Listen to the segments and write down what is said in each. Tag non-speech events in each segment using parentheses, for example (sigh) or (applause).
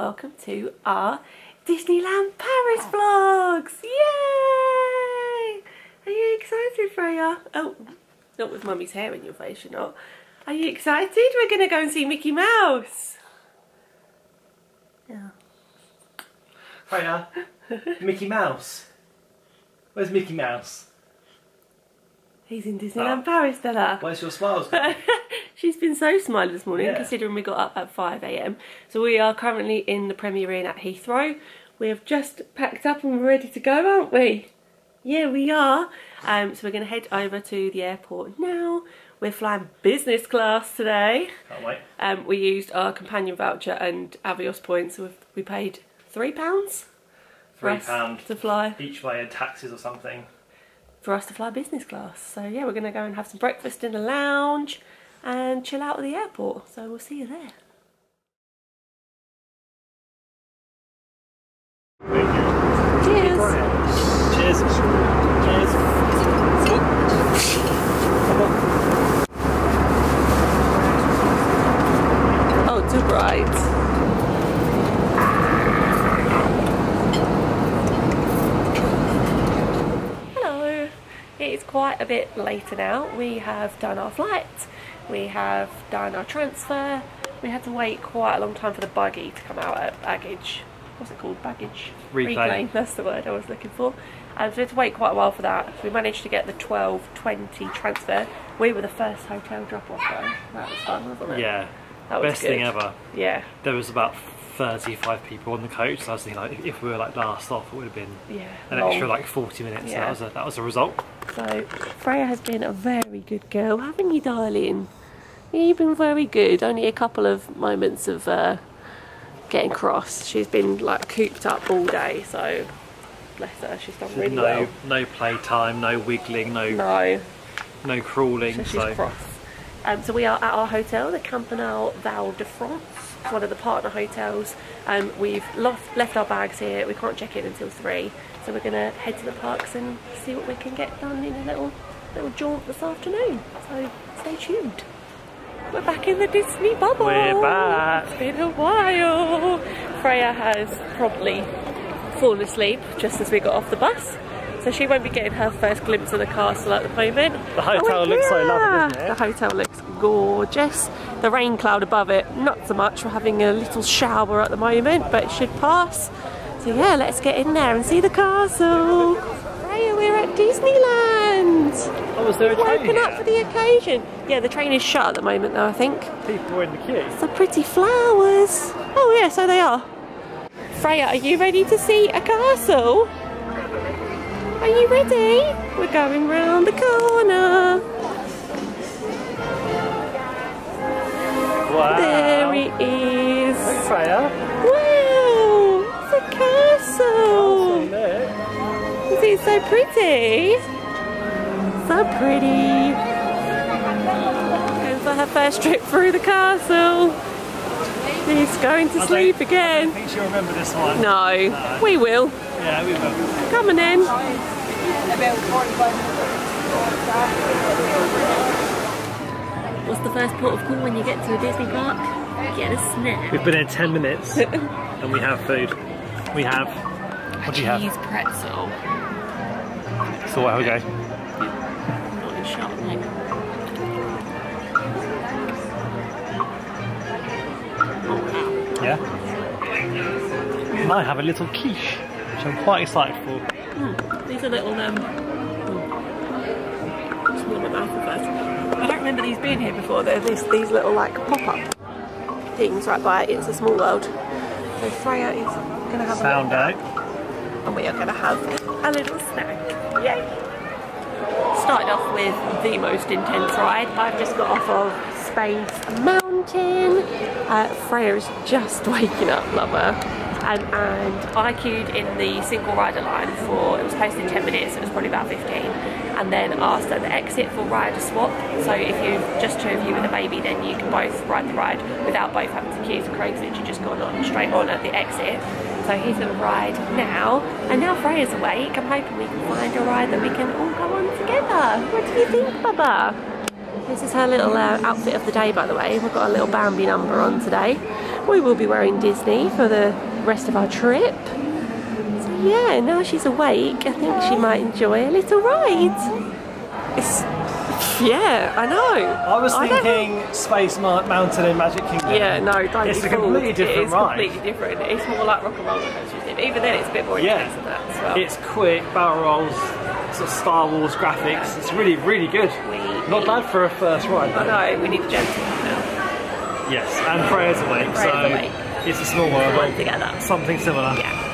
welcome to our Disneyland Paris vlogs! Yay! Are you excited, Freya? Oh, not with Mummy's hair in your face, you're not. Are you excited? We're going to go and see Mickey Mouse. Yeah. Freya, (laughs) Mickey Mouse. Where's Mickey Mouse? He's in Disneyland Oh. Paris, Stella. Where's your smiles? (laughs) She's been so smiley this morning Yeah. considering we got up at 5am. So we are currently in the Premier Inn at Heathrow. We have just packed up and we're ready to go, aren't we? Yeah, we are. Um, so we're going to head over to the airport now. We're flying business class today. Can't wait. Um, we used our companion voucher and Avios points. So we've- we paid £3 Three pounds to fly each way in taxes or something. for us to fly business class. So yeah, we're going to go and have some breakfast in the lounge and chill out at the airport. So we'll see you there. Cheers. Cheers. Cheers. Oh, too bright. Hello. It is quite a bit later now. We have done our flight. We have done our transfer. We had to wait quite a long time for the buggy to come out at baggage. What's it called? Baggage Reclaim. That's the word I was looking for. And so we had to wait quite a while for that. We managed to get the 12.20 transfer. We were the first hotel drop off though. That was fun, wasn't it? Yeah. That was Best thing ever. Yeah. There was about 35 people on the coach, so I was thinking like, if we were like last off, it would have been Yeah. an long. extra like 40 minutes. So Yeah. that was a, that was a result. So Freya has been a very good girl, haven't you, darling? You've been very good. Only a couple of moments of uh, getting cross. She's been like cooped up all day, so bless her. She's done really no well. no play time, no wiggling, no no, No, crawling. so she's So cross. Um, so we are at our hotel, the Campanile Val de France, It's one of the partner hotels. Um, we've lost, left our bags here. We can't check in until three, so we're gonna head to the parks and see what we can get done in a little little jaunt this afternoon. So stay tuned. We're back in the Disney bubble. We're back. It's been a while. Freya has probably fallen asleep just as we got off the bus. So she won't be getting her first glimpse of the castle at the moment. The hotel Oh, looks so lovely, doesn't it? The hotel looks gorgeous. The rain cloud above it, not so much. We're having a little shower at the moment, but it should pass. So yeah, let's get in there and see the castle. Freya, we're at Disneyland. oh, was there a train Woken up for the occasion. Yeah, the train is shut at the moment though, I think. People in the queue. The pretty flowers. Oh yeah, so they are. Freya, are you ready to see a castle? Are you ready? We're going round the corner. Wow. There it is. Thanks, Freya. Wow, it's a castle. Look. Is it so pretty? So pretty. For her first trip through the castle. He's going to I sleep don't- I again. think she'll remember this one. No, we will. Yeah, we will. Come on in. What's the first port of call when you get to a Disney park? Get a snack. We've been here 10 minutes (laughs) and we have food. We have. What do you have? Cheese pretzel. So what have we go? Not in shot, Oh, And I have a little quiche, which I'm quite excited for. wow. These are little, um... Just warm my mouth first. I don't remember these being here before. They're these, these little, like, pop-up things right by It's a Small World. So Freya is going to have a Found out. and we are going to have a little snack. Yay! Started off with the most intense ride. I've just got off of Space Mountain. Uh, Freya is just (laughs) waking up, love her. Um, and I queued in the single rider line for, it was posted 10 minutes, it was probably about 15. And then asked at the exit for rider swap. So if you just two of you with a baby, then you can both ride the ride without both having to queue. So Craig's literally just gone on straight on at the exit. So he's to ride now. And now Freya's awake. I'm hoping we can find a ride that we can all go on together. What do you think, Bubba? This is her little uh, outfit of the day, by the way. We've got a little Bambi number on today. We will be wearing Disney for the rest of our trip. So yeah, now she's awake, I think she might enjoy a little ride. It's, yeah, I know. I was I don't- thinking Space Mountain in Magic Kingdom. Yeah, no, don't It's a completely different It ride. completely different. It's more like rock and roller coasters. Even then, it's a bit more Yeah. intense than that as well. It's quick, barrel rolls, sort of Star Wars graphics. It's really, really good. Not bad for a first ride. I though. know, we need a gentle now. Yes, and Freya's awake, Freya's so awake. it's a small world. Work together. Something similar. Yeah.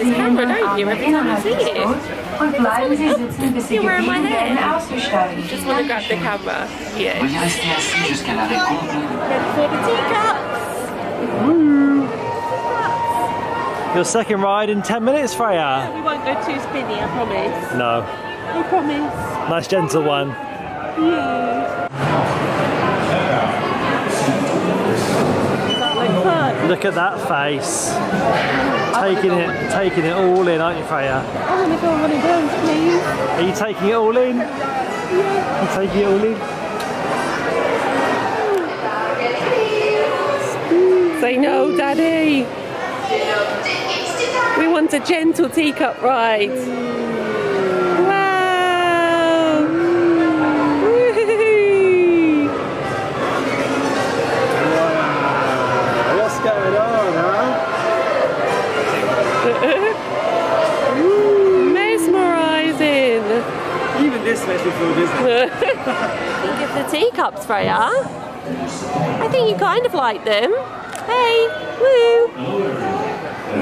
This camera, don't you, every time you see it? Und bleiben Sie sitzen, bis You were in my gebeten head. werden, auszusteigen. Just want to grab the camera. Yeah. Veuillez rester assis jusqu'à l'arrêt complet. Ready for the teacups? Your second ride in 10 minutes, Freya. We won't go too spinny, I promise. No. I promise. Nice gentle one. Yeah. Like fun. Look at that face. Taking it, taking it all in, aren't you, Freya? I want to go on one of please. Are you taking it all in? You taking it all in? Say no, Daddy. We want a gentle teacup ride. This think (laughs) the teacups, Freya. I think you kind of like them. Hey, woo.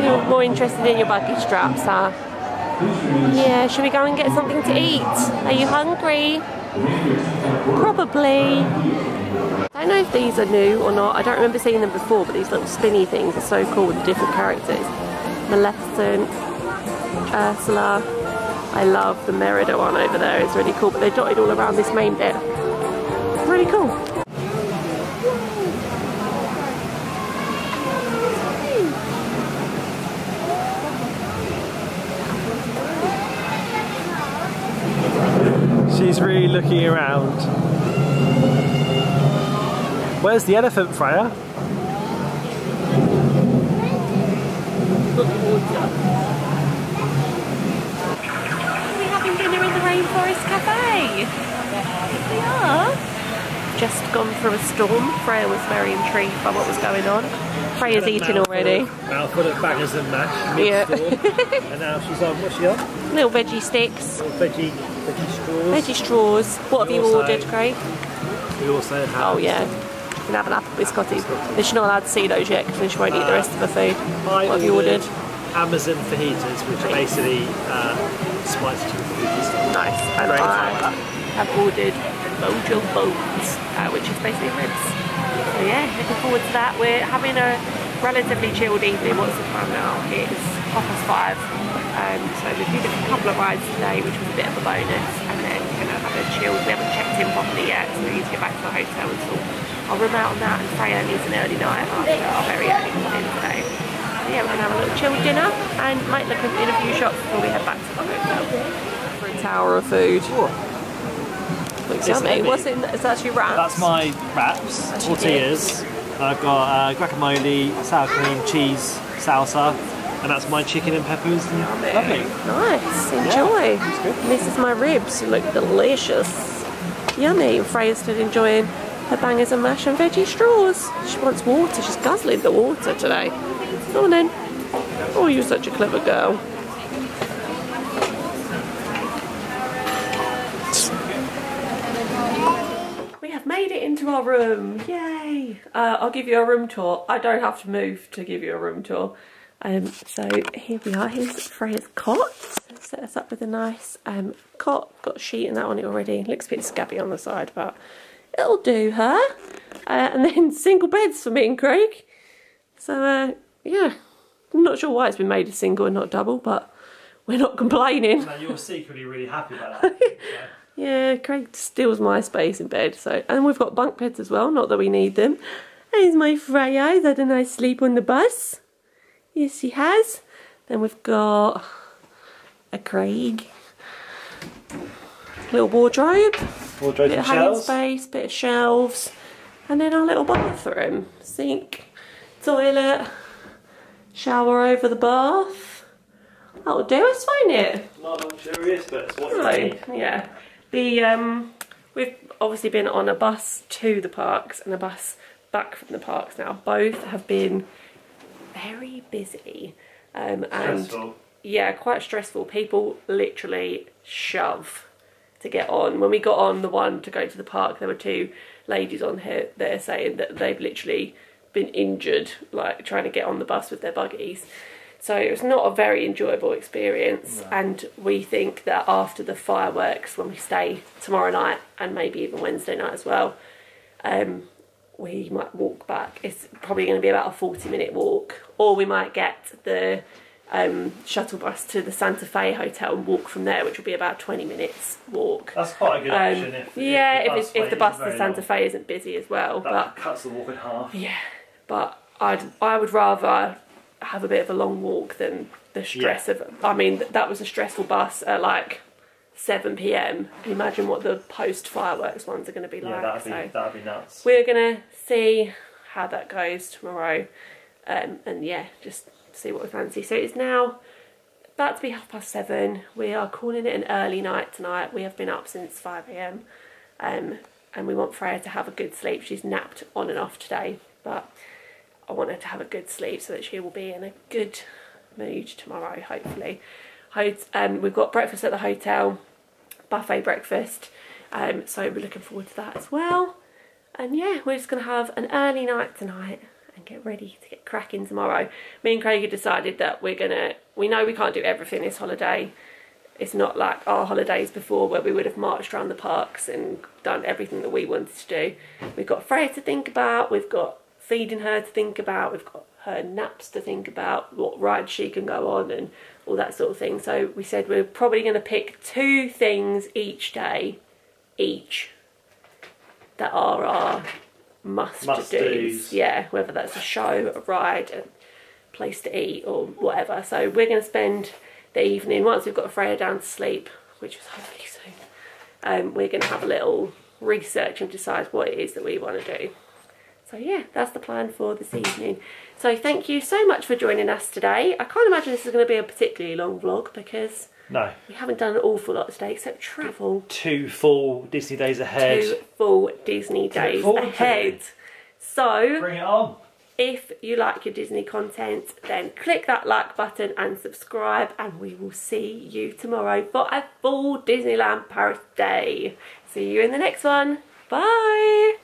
You're more interested in your buggy straps, huh? Yeah, should we go and get something to eat? Are you hungry? Probably. I don't know if these are new or not. I don't remember seeing them before, but these little spinny things are so cool with the different characters. Maleficent, Ursula. I love the Merida one over there. It's really cool, but they're dotted all around this main bit. Really cool. She's really looking around. Where's the elephant, Freya? We're having dinner in the Rainforest Cafe. We are. Just gone through a storm. Freya was very intrigued by what was going on. Freya's eating already. Mouthful of bangers and mash. Yeah. (laughs) and now she's on, what's she on? Little veggie sticks, Little Veggie, veggie straws. veggie straws. What have you Also- ordered, Craig? We also have Oh yeah. You can have an apple biscotti. But she's not allowed to see those yet because then she won't eat the rest of her food. I What have you ordered? Amazon fajitas, which are basically uh, spicy chicken fajitas. Nice. And Great. I have ordered Mojo Bones, uh, which is basically ribs. So yeah, looking forward to that. We're having a relatively chilled evening. What's the time now? It's half past five. Um, so we did a couple of rides today, which was a bit of a bonus. And then we're going to have a chill. We haven't checked in properly yet, so we need to get back to the hotel and sort our room out on that. And Freya needs an early night after our very early morning today. So yeah, we're going to have a little chilled dinner and might look in a few shops before we head back to the hotel. For a tower of food. Looks It's yummy. heavy. What's in? It's actually wraps. That's my wraps, That's tortillas. I've got uh, guacamole, sour cream, cheese, salsa, and that's my chicken and peppers. And lovely. Nice. Enjoy. it's good. This is my ribs. They look delicious. Yummy. Freya's still enjoying her bangers and mash and veggie straws. She wants water. She's guzzling the water today. Go on then. Oh, you're such a clever girl. We have made it into our room. Yay! Uh, I'll give you a room tour. I don't have to move to give you a room tour. Um, so here we are. Here's Freya's cot. Set us up with a nice um, cot. Got a sheet and that on it already. Looks a bit scabby on the side, but it'll do her. Uh, and then (laughs) single beds for me and Craig. So uh, yeah, I'm not sure why it's been made a single and not double, but we're not complaining. Now you're secretly really happy about that. so. (laughs) Yeah, Craig steals my space in bed. So, and we've got bunk beds as well. Not that we need them. There's my Freya. Had a nice sleep on the bus. Yes, he has. Then we've got a Craig. Little wardrobe. Wardrobe Bit of hanging shelves. space. Bit of shelves. And then our little bathroom. Sink. Toilet. Shower over the bath. That'll do us, won't it? Not luxurious, but it's what you need. yeah. The um, we've obviously been on a bus to the parks and a bus back from the parks now. Both have been very busy, um, and Stressful. yeah, quite stressful. People literally shove to get on. When we got on the one to go to the park, there were two ladies on here there saying that they've literally been injured, like trying to get on the bus with their buggies. So it was not a very enjoyable experience, and we think that after the fireworks, when we stay tomorrow night and maybe even Wednesday night as well, um, we might walk back. It's probably going to be about a 40 minute walk, or we might get the um, shuttle bus to the Santa Fe Hotel and walk from there, which will be about 20 minutes walk. That's quite a good Um, option if, yeah, if, if, if the bus to Santa long. Fe isn't busy as well, That but cuts the walk in half. yeah, but I'd I would rather have a bit of a long walk than the stress of. I mean, that was a stressful bus at like 7 p.m. Imagine what the post fireworks ones are going to be Yeah, like. that'd be so that'd be nuts. we're gonna see how that goes tomorrow, um, and yeah, just see what we fancy. So it's now about to be half past seven. We are calling it an early night tonight. We have been up since five a.m. Um, and we want Freya to have a good sleep. She's napped on and off today, but I want her to have a good sleep so that she will be in a good mood tomorrow. Hopefully, um, we've got breakfast at the hotel, buffet breakfast. Um, so we're looking forward to that as well. And yeah, we're just going to have an early night tonight and get ready to get cracking tomorrow. Me and Craig have decided that we're going to, we know we can't do everything this holiday. It's not like our holidays before where we would have marched around the parks and done everything that we wanted to do. We've got Freya to think about, we've got feeding her to think about, we've got her naps to think about, what rides she can go on and all that sort of thing. So we said we're probably going to pick two things each day, each, that are our must, Must do's. do's. Yeah, whether that's a show, a ride, a place to eat, or whatever. So we're going to spend the evening once we've got Freya down to sleep, which is hopefully soon. Um, we're going to have a little research and decide what it is that we want to do. So yeah, that's the plan for this evening. So thank you so much for joining us today. I can't imagine this is going to be a particularly long vlog because No, we haven't done an awful lot today except travel two full Disney days ahead. two full Disney days ahead. So Bring it on. if you like your Disney content, then click that like button and subscribe, and we will see you tomorrow for a full Disneyland Paris day. See you in the next one. Bye.